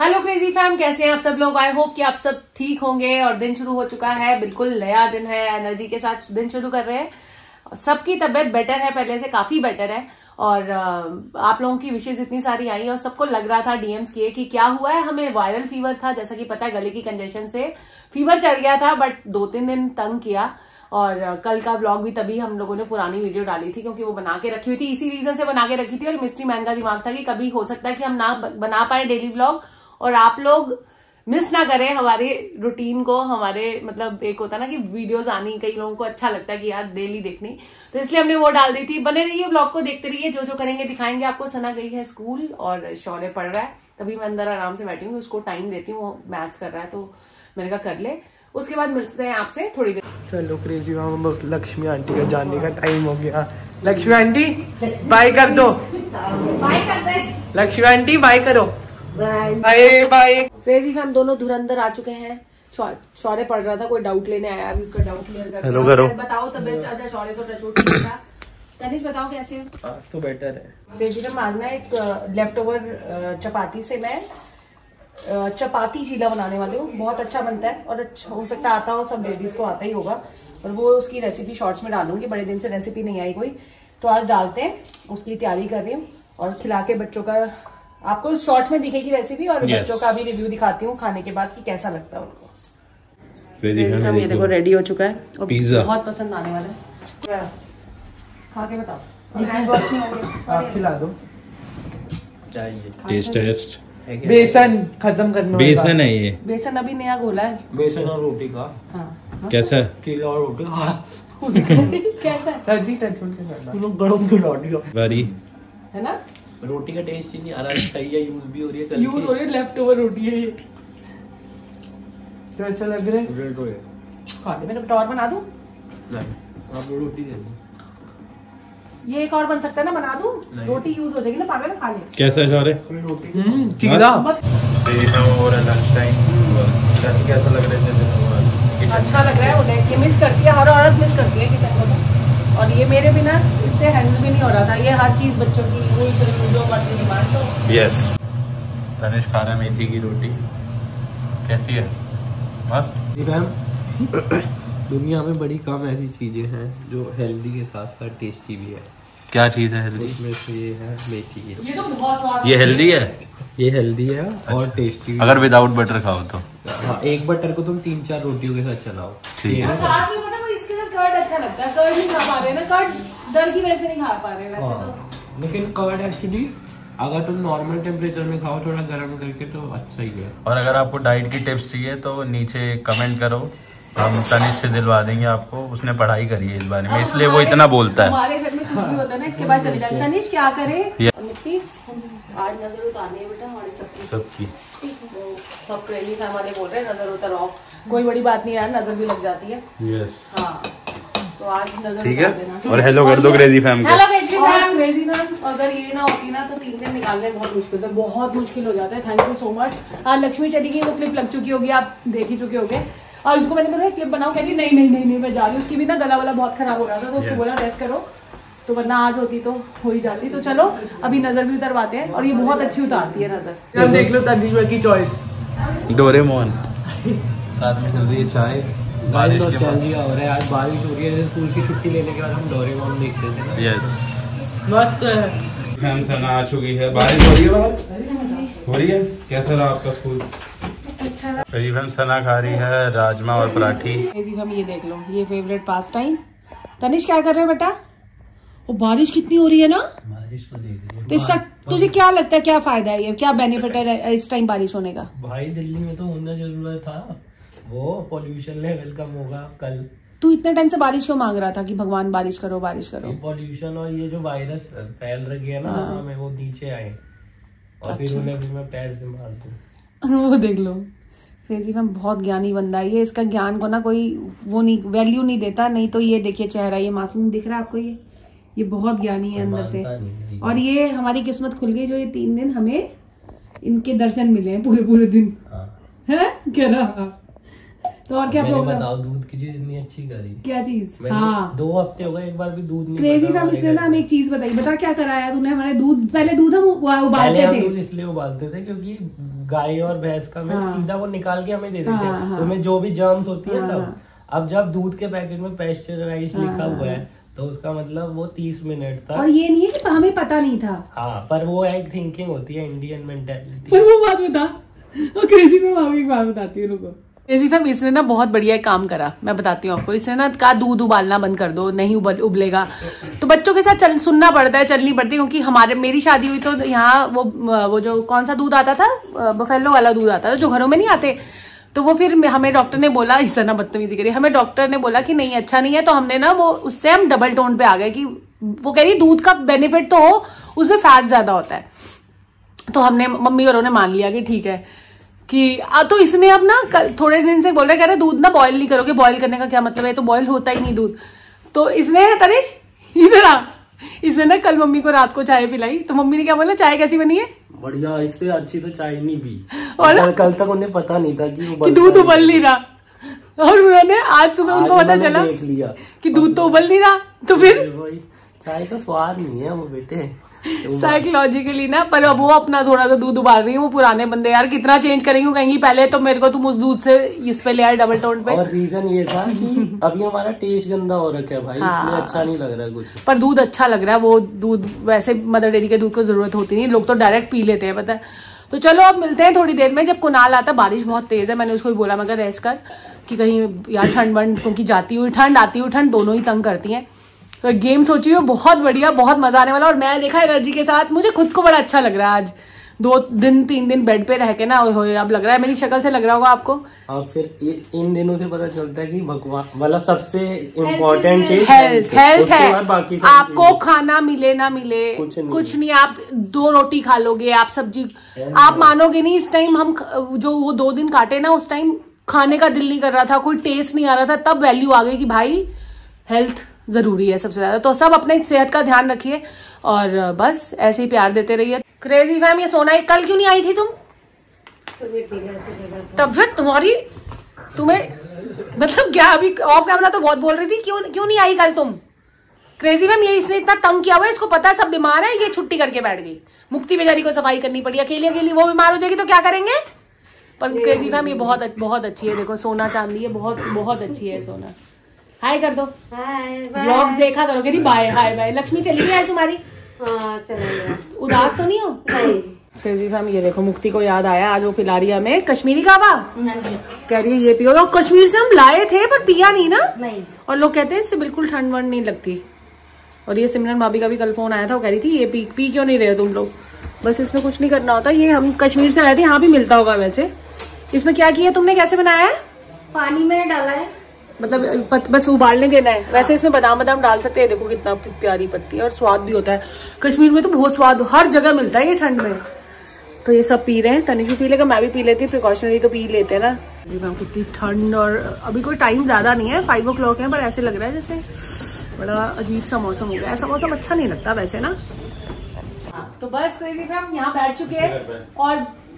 Hello crazy fam कैसे हैं आप सब लोग? आई होप कि आप सब ठीक होंगे और दिन शुरू हो चुका है। बिल्कुल नया दिन है एनर्जी के साथ दिन शुरू कर रहे हैं। सबकी तबीयत बेटर है, पहले से काफ़ी बेटर है। और आप लोगों की विशेष इतनी सारी आई और सबको लग रहा था डीएम्स किए कि क्या हुआ है? हमें वायरल फीवर था, जैसा कि पता है, गले की कंजेशन से फीवर चढ़ गया था बट दो तीन दिन तंग किया। और कल का ब्लॉग भी तभी हम लोगों ने पुरानी वीडियो डाली थी, क्योंकि वो बना के रखी हुई थी। इसी रीजन से बना के रखी थी और मिस्ट्री मैन का दिमाग था कि कभी हो सकता है कि हम ना बना पाए डेली ब्लॉग और आप लोग मिस ना करें हमारे रूटीन को हमारे मतलब एक होता ना कि वीडियोस आनी कई लोगों को अच्छा लगता है कि यार डेली देखनी। तो इसलिए हमने वो डाल दी थी। बने रहिए ब्लॉग को देखते रहिए। जो जो करेंगे दिखाएँगे आपको। सना गई है स्कूल और शौर्य पढ़ रहा है। तभी मैं अंदर आराम से बैठी हूँ उसको टाइम देती हूँ वो मैथ्स कर रहा है तो मैंने कहा कर ले। उसके बाद मिलते हैं आपसे थोड़ी देर। चलो क्रेजी लक्ष्मी आंटी का जाने का टाइम हो गया। लक्ष्मी आंटी बाय कर दो। बाय कर दे। लक्ष्मी आंटी बाय करो। बाय बाय क्रेजी फैम दोनों धुरंधर आ चुके हैं। शौर्य पढ़ रहा था कोई डाउट लेने आया अभी उसका डाउट क्लियर कर हेलो करो। बताओ तबियत अच्छा शौर्य तो था तनिष बताओ कैसे हो? तो बेटर है। क्रेजी फैम आज ना एक लेफ़्ट ओवर चपाती से मैं चपाती चीला बनाने वाली हूँ। बहुत अच्छा बनता है और अच्छा हो सकता आता हो सब लेडीज़ को आता ही होगा। और वो उसकी रेसिपी शॉर्ट्स में डालूँगी बड़े दिन से रेसिपी नहीं आई कोई। तो आज डालते हैं उसकी तैयारी कर रही हूँ और खिला के बच्चों का आपको शॉर्ट में दिखेगी रेसिपी और Yes. बच्चों का भी रिव्यू दिखाती हूँ खाने के बाद कि कैसा लगता है उनको। ये देखो रेडी हो चुका है। और Pizza. बहुत पसंद आने वाला है। खा के बताओ। नहीं आप खिला दो। चाहिए। टेस्ट टेस्ट बेसन खत्म करना बेसन है ये। बेसन अभी नया घोला है। बेसन और रोटी का। हाँ कैसा है? केला और रोटी हाँ कैसा है? के साथ लोग गरम लौटी बारी। है ना? रोटी का टेस्ट ही नहीं आ रहा सही है यूज़ भी हो रही है कल यूज़ हो रही है लेफ़्ट ओवर रोटी है ये। तो ऐसा लग रहा है? रेड हो है खा ले मैंने और बना दूँ? नहीं आप रोटी दे दो। ये एक और बन सकता है ना बना दूँ? रोटी यूज़ हो जाएगी ना पागल खा ले। कैसा है शौर्य कोई रोटी हम्म बहुत हो रहा लंच टाइम कैसा लग रहा है अच्छा लग रहा है उन्हें ये मिस करती है हर औरत मिस करती है किचन को तो। और ये मेरे बिना इससे हैंडल भी नहीं हो रहा था। ये हर चीज़ बच्चों की रूल से जो मर्ज़ी डिमांड तो यस तनिष खा रहा है मेथी की रोटी। कैसी है? मस्त? दुनिया में बड़ी कम ऐसी चीज़ें हैं जो हेल्दी के साथ साथ टेस्टी भी है। क्या चीज़ है हेल्दी उसमें से ये है मेथी की। ये तो बहुत स्वाद ये हेल्दी है। ये हेल्दी है और टेस्टी भी अगर विदाउट बटर खाओ तो। हाँ एक बटर को तुम तीन चार रोटियों के साथ चलाओ। ठीक है। अच्छा लगता है कर्ड नहीं खा पा रहे ना कर्ड डर की वजह से नहीं खा पा रहे वैसे तो। हाँ लेकिन कर्ड एक्चुअली अगर तुम नॉर्मल टेम्परेचर में खाओ थोड़ा गर्म करके तो अच्छा ही है। और अगर आपको डाइट की टिप्स चाहिए तो नीचे कमेंट करो। हम तनिष से दिलवा देंगे आपको। उसने पढ़ाई करी है इस बारे में इसलिए वो इतना बोलता है। हमारे घर में कुछ भी होता है ना इसके बाद चले जाते हैं। तनिष क्या करें? आज नज़र उतारनी है बेटा हमारे सबकी। सबकी वो सब क्रेजी वाले बोल रहे हैं नज़र उतराओ कोई बड़ी बात नहीं यार नज़र भी लग जाती है। यस हाँ। तो ठीक है? और हेलो कर दो क्रेजी फैम को। Hello crazy fam crazy fam अगर ये ना होती ना तो तीन दिन निकालने बहुत मुश्किल था बहुत मुश्किल हो जाता है। थैंक यू सो मच आज लक्ष्मी चली गई वो क्लिप लग चुकी होगी आप देख ही चुके होगे। और उसको मैंने बोला क्लिप बनाओ। कह रही नहीं नहीं नहीं नहीं मैं जा रही हूँ। उसकी भी ना गला वाला बहुत खराब हो रहा था तो उसको बोला रेस्ट करो। तो वरना आज होती तो हो ही जाती। तो चलो अभी नज़र भी उतरवाते हैं और ये बहुत अच्छी उतारती है नज़र। देख लो तनिष की चॉइस डोरेमोन साथ में चल रही है चाय। बारिश बारिश के बाद। हो रहा है आज बारिश हो रही है स्कूल की छुट्टी लेने के बाद हम डोरेमोन देखते थे यस मस्त है। आ चुकी है बारिश। हो रही है बाहर? हो रही है? कैसा रहा आपका स्कूल? अच्छा सना खा रही है राजमा और पराठी। फैम ये देख लो ये फेवरेट पास टाइम तनिष क्या कर रहे हो बेटा? वो बारिश कितनी हो रही है ना? बारिश को देख रही तो इसका तुझे क्या लगता है क्या फ़ायदा है ये क्या बेनिफिट है इस टाइम बारिश होने का? भाई दिल्ली में तो होना ज़रूरत था। वो पोल्यूशन लेवल कम होगा कल। तू इतने टाइम से बारिश क्यों मांग रहा था कि भगवान बारिश करो बारिश करो? पोल्यूशन और ये जो वायरस फैल रही है ना हाँ। हमें वो नीचे आए। और फिर अच्छा। उन्हें भी मैं पैर से मार दूँ। वो देख लो। क्रेजी फैम बहुत ज्ञानी बंदा है ये। इसका ज्ञान को ना कोई वो नहीं वैल्यू नहीं देता। नहीं तो ये देखिए चेहरा ये मासूम दिख रहा है आपको ये? ये बहुत ज्ञानी है अंदर से। और ये हमारी किस्मत खुल गई जो ये तीन दिन हमें इनके दर्शन मिले हैं पूरे पूरे दिन। हाँ। है? क्या रहा। तो और क्या प्रोग्राम बताओ दूध की चीज़ इतनी अच्छी करी। क्या चीज़? हाँ। दो हफ़्ते हो गए एक बार भी दूध नहीं क्रेजी बना फैम हमारे इसने घर ना हमें एक चीज़ बताई। बता क्या कराया तूने? हमारे दूध पहले दूध हम उबालते थे। दूध इसलिए उबालते थे क्योंकि गाय और भैंस का मिल्क हाँ। सीधा वो निकाल के हमें दे देते हाँ, हैं। जो भी जर्म्स होती है सब। अब जब दूध के पैकेट में पेस्चराइज लिखा हुआ हाँ। तो उसका मतलब वो तीस मिनट था और ये नहीं है कि हमें पता नहीं था। हाँ पर वो एक थिंकिंग होती है इंडियन मेंटेलिटी पर वो बात बता। और क्रेजी आपको एक बात बताती हूँ रुको। क्रेजी फैम इसने ना बहुत बढ़िया काम करा, मैं बताती हूँ आपको। इसने ना कहा, दूध उबालना बंद कर दो, नहीं उबल, उबलेगा। तो बच्चों के साथ चल, सुनना पड़ता है, चलनी पड़ती है, क्योंकि हमारे, मेरी शादी हुई तो यहाँ वो वो जो कौन सा दूध आता था? बफेलो वाला दूध आता था, जो घरों में नहीं आते। तो वो फिर हमें डॉक्टर ने बोला इससे ना बदतमीजी करी हमें डॉक्टर ने बोला कि नहीं अच्छा नहीं है तो हमने ना वो, उससे हम डबल टोन पे आ गए कि, वो कह रही दूध का बेनिफिट तो हो, उसमें फैट ज़्यादा होता है। तो हमने, मम्मी और ने मान लिया कि ठीक है। कि आ, तो इसने अब ना कल थोड़े दिन से बोल रहे कह रहे दूध ना बॉईल नहीं करोगे बॉईल करने का क्या मतलब है? तो बॉईल होता ही नहीं दूध। तो इसने तनिष इधर आ। इसने ना कल मम्मी को रात को चाय पिलाई। तो मम्मी ने क्या बोला चाय कैसी बनी है? बढ़िया इससे अच्छी तो चाय नहीं पी। और कल, तक उन्हें पता नहीं था कि दूध उबल नहीं रहा। और उन्होंने आज सुबह उनको पता चला देख लिया। कि दूध तो उबल नहीं रहा। तो फिर भाई चाय का स्वाद नहीं है वो बेटे। साइकोलॉजिकली ना पर अब वो अपना थोड़ा सा दूध उबाल रही है वो पुराने बंदे। यार कितना चेंज करेंगे वो कहेंगी पहले तो मेरे को तुम उस दूध से इस पे ले आए डबल टोन पे। और रीजन ये था कि अभी हमारा टेस्ट गंदा हो रखा है भाई हाँ। इसलिए अच्छा नहीं लग रहा है कुछ। पर दूध अच्छा लग रहा है वो दूध वैसे मदर डेयरी के दूध को ज़रूरत होती नहीं लोग तो डायरेक्ट पी लेते हैं पता है। तो चलो अब मिलते हैं थोड़ी देर में जब कुनाल आता बारिश बहुत तेज है मैंने उसको भी बोला मगर रेस्ट कर कि कहीं यार ठंड वंड क्योंकि जाती हुई ठंड आती हुई ठंड दोनों ही तंग करती हैं। गेम सोची हुई बहुत बढ़िया बहुत मज़ा आने वाला और मैं देखा एनर्जी के साथ मुझे खुद को बड़ा अच्छा लग रहा है आज। दो दिन तीन दिन बेड पे रह के ना हो अब लग रहा है मेरी शक्ल से लग रहा होगा आपको। और फिर इन दिनों से पता चलता है कि भगवान मतलब सबसे इम्पोर्टेंट चीज़ हेल्थ हेल्थ है। बाकी आपको खाना मिले ना मिले कुछ नहीं। कुछ नहीं आप दो रोटी खा लोगे आप सब्ज़ी आप मानोगे नहीं इस टाइम हम जो वो दो दिन काटे ना उस टाइम खाने का दिल नहीं कर रहा था कोई टेस्ट नहीं आ रहा था तब वैल्यू आ गई कि भाई हेल्थ ज़रूरी है सबसे ज़्यादा। तो सब अपने सेहत का ध्यान रखिए और बस ऐसे ही प्यार देते रहिए। क्रेजी फैम ये सोना कल क्यों नहीं आई थी तुम? तबियत तुम्हारी तुम्हें मतलब क्या अभी ऑफ़ कैमरा तो बहुत बोल रही थी, क्यों क्यों नहीं आई कल तुम? क्रेजी मैम ये इसने इतना तंग किया हुआ है, इसको पता है सब बीमार है, ये छुट्टी करके बैठ गई। मुक्ति बेचारी को सफ़ाई करनी पड़ी, अकेली अकेली वो बीमार हो जाएगी तो क्या करेंगे? पर क्रेजी मैम ये बहुत बहुत अच्छी है, देखो, सोना चांदी है, बहुत बहुत अच्छी है सोना। हाय कर दो। ब्लॉग्स देखा करोगे नहीं बाय हाय बाय लक्ष्मी चली गई आज तुम्हारी। हाँ उदास तो नहीं हो? नहीं। क्रेजी फैम ये देखो मुक्ति को याद आया। आज वो पिला रही है हमें कश्मीरी कावा कह रही है ये पियो। और कश्मीर से हम लाए थे पर पिया नहीं ना। नहीं। और लोग कहते हैं इससे बिल्कुल ठंड वंड नहीं लगती। और ये सिमरन भाभी का भी कल फ़ोन आया था वो कह रही थी ये पी पी क्यों नहीं रहे हो तुम लोग? बस इसमें कुछ नहीं करना होता। ये हम कश्मीर से लाए थे यहाँ भी मिलता होगा वैसे। इसमें क्या किया तुमने? कैसे बनाया है? पानी में डाला है। मतलब पत, बस उबालने देना है। वैसे इसमें बादाम बादाम डाल सकते हैं। देखो कितना प्यारी पत्ती है और स्वाद भी होता है। कश्मीर में तो बहुत स्वाद हर जगह मिलता है ये ठंड में। तो ये सब पी रहे हैं। तनिष भी पी लेगा मैं भी पी लेती हूँ प्रिकॉशनरी तो पी लेते हैं ना। जी मैम कितनी ठंड और अभी कोई टाइम ज़्यादा नहीं है। फाइव ओ क्लॉक है पर ऐसे लग रहा है जैसे बड़ा अजीब सा मौसम हो गया। ऐसा मौसम अच्छा नहीं लगता वैसे ना। तो बस क्रेजी फैम यहाँ बैठ चुके हैं। और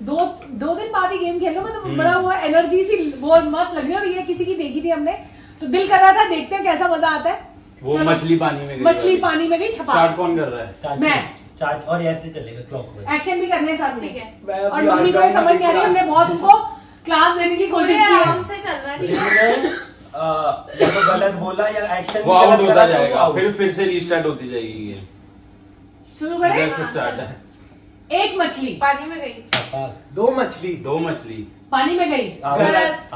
दो दो दिन बाद ही गेम खेल लो मतलब बड़ा वो एनर्जी सी बहुत मस्त लग रही है और ये किसी की देखी थी हमने। तो दिल कर रहा था देखते हैं कैसा मज़ा आता है। वो मछली पानी में मछली पानी में गई छपा। स्टार्ट कौन कर रहा है? मैं। चाची और ऐसे चलेगा क्लॉक में एक्शन भी करने साथ ठीक है। और मम्मी को ये समझ नहीं आ रही हमने बहुत उसको क्लास देने की कोशिश की है। आराम से चल रहा है ठीक है। या तो गलत बोला या एक्शन वो आउट होता जाएगा। फिर फिर से रीस्टार्ट होती जाएगी ये। शुरू करें? से स्टार्ट है। एक मछली। पानी में गई। दो मछली। दो मछली। पानी में गई। गलत।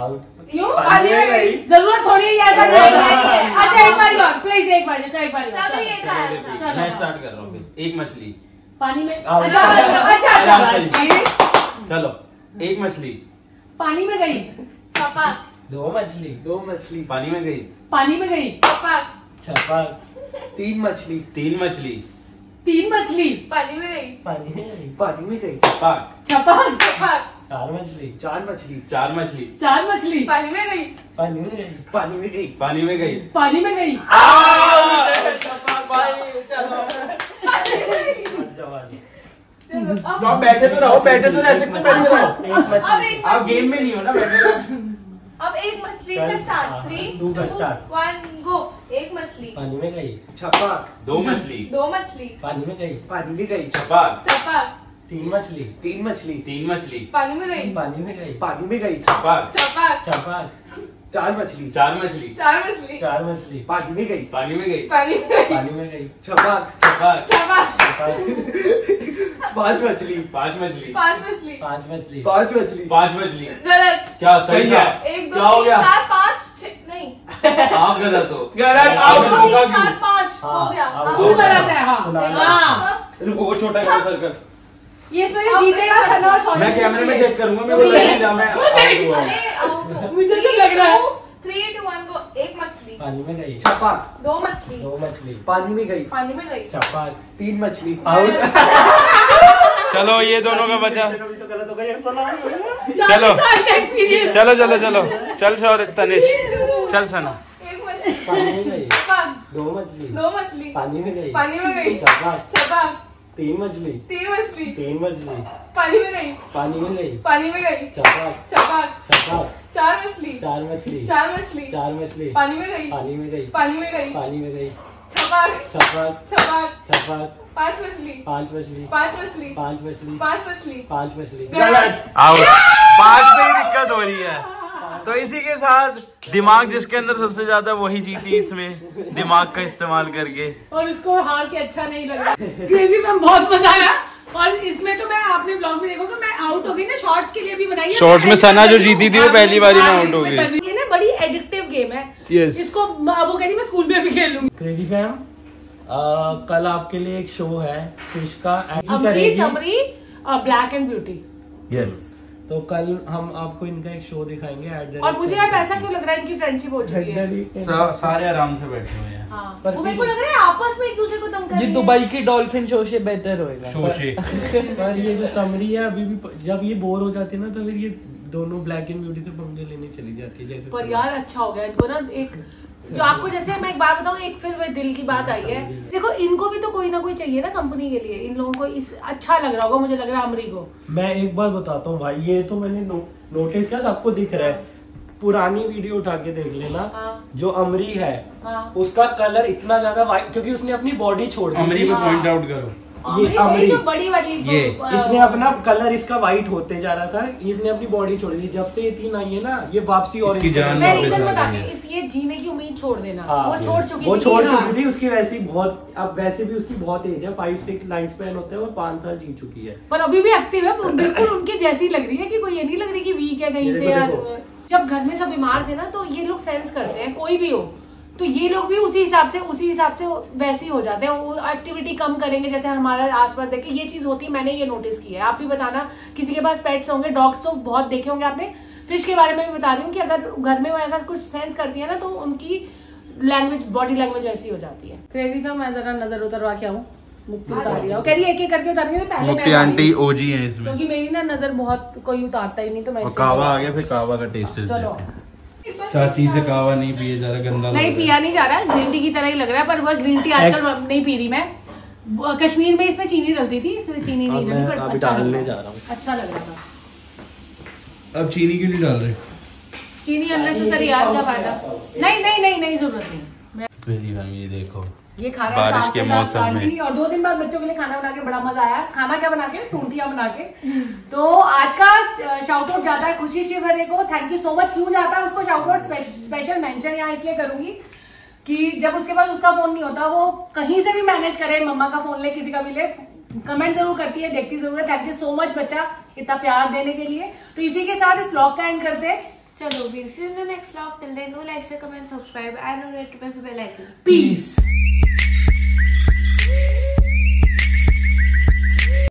क्यों? पानी में गई। ज़रूरत थोड़ी है ऐसा नहीं, है। अच्छा एक बार और। प्लीज़ एक बार एक बार चलो ये था मैं स्टार्ट कर रहा हूँ एक मछली। पानी में अच्छा अच्छा अच्छा। ठीक। चलो। एक मछली। पानी में गई। छपाक दो मछली दो मछली। पानी में गई। पानी में गई। छपाक छपक तीन मछली। तीन मछली। तीन मछली पानी में गई। पानी में गई। पानी में गई। पाक छपाक छपाक चार मछली चार मछली चार मछली चार मछली पानी में गई। पानी में गई। पानी में गई। पानी में गई। पानी में गई। तो आप बैठे तो रहो बैठे तो रह सकते बैठे एक आप गेम में नहीं हो ना बैठे अब एक मछली से स्टार्ट थ्री तू कर start. वन गो एक मछली पानी में गई छपाक दो मछली दो मछली पानी में गई पानी में गई छपाक चपाक तीन मछली तीन मछली तीन मछली पानी में गई पानी में गई पानी में गई छपाक चपाक चपाक चार मछली चार मछली चार मछली चार मछली पानी में गई पानी में गई पानी में गई पानी में गई छपाक छपाक चपाक चपाक पाँच मछली पाँच मछली पाँच मछली पाँच मछली पाँच मछली पाँच मछली गलत क्या सही सही है है। एक दो तीन चार पाँच आप गलत हो। गलत, आप धोखा चार क्यों पाँच हाँ, हो गया। दो गलत है। हाँ हाँ। रुको वो छोटा कर कर ये इसमें जीतेगा एक सना और सौरभ मैं कैमरे में चेक करूँगा मैं तो बोला नहीं जा मैं हूँ। हो। मुझे तो लग रहा है। three, two, one, go. एक मछली। पानी में गई। छपाक दो मछली। दो मछली। पानी में गई। पानी में गई। चपाक तीन मछली। चलो ये दोनों का बचा तो हो चलो चलो चलो चलो चल शौर तनिष चल सना एक मछली पानी में गई चपाक दो मछली दो मछली पानी में गई पानी में गई चपाक तीन मछली तीन मछली तीन मछली पानी में गई पानी में गई पानी में गई चपाक चपाक चपाक चार मछली चार मछली चार मछली चार मछली पानी में गई पानी में गई पानी में गई पानी में गई छपाक चपाक छपाक चपाक पाँच मछली। पाँच मछली। पाँच मछली। पाँच मछली। पाँच मछली। पाँच मछली। गलत। आउट पाँच पे ही दिक्कत हो रही है। तो इसी के साथ दिमाग जिसके अंदर सबसे ज़्यादा वही जीती इसमें दिमाग का इस्तेमाल करके। और उसको हार के अच्छा नहीं लग रहा। क्रेजी में बहुत मज़ा आया। और इसमें तो मैं आपने ब्लॉग में देखोगे मैं आउट हो गई ना शॉर्ट्स के लिए भी बनाई शॉर्ट्स में सना जो जीती थी वो पहली बार में out हो गई। ये ना बड़ी एडिक्टिव गेम है। Yes. इसको वो कहती मैं स्कूल में भी खेल लूँगी क्रेजी फैम कल आपके लिए एक शो है फ़िश का अमरी summary black and beauty yes तो कल हम आपको इनका एक शो दिखाएँगे और मुझे अब ऐसा क्यों लग रहा है इनकी फ्रेंडशिप हो चुकी है? सारे आराम से बैठे हुए हैं। हाँ। पर वो मेरे को लग रहा है आपस में एक दूसरे को तंग कर ये दुबई की डॉल्फिन शो से बेहतर होएगा। शोशे। पर ये जो समरी है अभी भी जब ये बोर हो जाती है ना तो फिर ये दोनों ब्लैक एंड ब्यूटी से पंगे लेने चली जाती है जैसे पर यार अच्छा हो गया इनको ना एक जो आपको जैसे मैं एक बात बताऊँ एक फिर वही दिल की बात आई है। देखो इनको भी तो कोई ना कोई चाहिए ना कंपनी के लिए। इन लोगों को इस अच्छा लग रहा होगा मुझे लग रहा है अमरी को। मैं एक बार बताता हूँ भाई ये तो मैंने नो, नोटिस किया सबको दिख रहा है। पुरानी वीडियो उठा के देख लेना हाँ। जो अमरी है हाँ। उसका कलर इतना ज़्यादा वाइट क्योंकि उसने अपनी बॉडी छोड़ दी। अमरी को हाँ। पॉइंट आउट करो। ये अमरी जो बड़ी वाली ये, इसने अपना कलर इसका व्हाइट होते जा रहा था। इसने अपनी बॉडी छोड़ दी। जब से ये तीन आई है ना ये वापसी और इसकी जान मैं रीजन आ बता गई के है। इस ये जीने की उम्मीद छोड़ देना। हाँ, वो छोड़ चुकी वो थी छोड़ चुकी। थी उसकी वैसी बहुत अब वैसे भी उसकी बहुत एज है। फाइव सिक्स लाइफ स्पैन होते हैं और पाँच साल जी चुकी है। पर अभी भी एक्टिव है बिल्कुल उनके जैसी लग रही है की कोई ये नहीं लग रही की वीक है कहीं से। जब घर में सब बीमार थे ना तो ये लोग सेंस करते हैं कोई भी हो। तो ये लोग भी उसी हिसाब से उसी हिसाब से वैसे ही हो जाते हैं। वो एक्टिविटी कम करेंगे जैसे हमारा आसपास देखे ये चीज़ होती है मैंने ये नोटिस की है। आप भी बताना किसी के पास पेट्स होंगे डॉग्स तो बहुत देखे होंगे आपने। फ़िश के बारे में भी बता रही हूँ कि अगर घर में वो ऐसा कुछ सेंस करती है ना तो उनकी लैंग्वेज बॉडी लैंग्वेज वैसी हो जाती है। क्रेजी का मैं जरा नज़र उतरवा के आऊँ। मुक्ति उतार रही है कह रही है। एक एक करके उतार तो पहले मुक्ति आंटी ओजी है इसमें। क्योंकि मेरी ना नज़र बहुत कोई उतारता ही नहीं तो मैं कावा आ गया फिर कावा का टेस्ट चलो चाची से कावा नहीं पिए जा रहा गंदा नहीं पिया नहीं जा रहा ग्रीन टी की तरह ही लग रहा है पर वह ग्रीन टी आजकल नहीं पी रही मैं। कश्मीर में इसमें चीनी डलती थी इसमें चीनी नहीं डलती डली पर अभी अच्छा लग डालने रहा जा रहा हूँ। अच्छा लग रहा था अब चीनी क्यों नहीं डाल रहे? चीनी अननेसेसरी यार का फ़ायदा? नहीं नहीं नहीं नहीं ज़रूरत नहीं। मेरी फैमिली देखो। ये खा रहा बारिश के मौसम में। और दो दिन बाद बच्चों के लिए खाना बना के बड़ा मज़ा आया। खाना क्या बना के टूटियाँ बना के तो आज का शाउट आउट जाता है खुशी शिवहरे को। थैंक यू सो मच क्यों जाता है उसको शाउट आउट स्पेशल मेंशन यहाँ इसलिए करूँगी कि जब उसके पास उसका फ़ोन नहीं होता वो कहीं से भी मैनेज करे मम्मा का फ़ोन ले किसी का भी ले कमेंट ज़रूर करती है देखती ज़रूर है। थैंक यू सो मच बच्चा इतना प्यार देने के लिए। तो इसी के साथ इस ब्लॉग का एंड करते हैं। चलो we'll see you in the next vlog till then do like share comment subscribe and don't forget to press the bell icon peace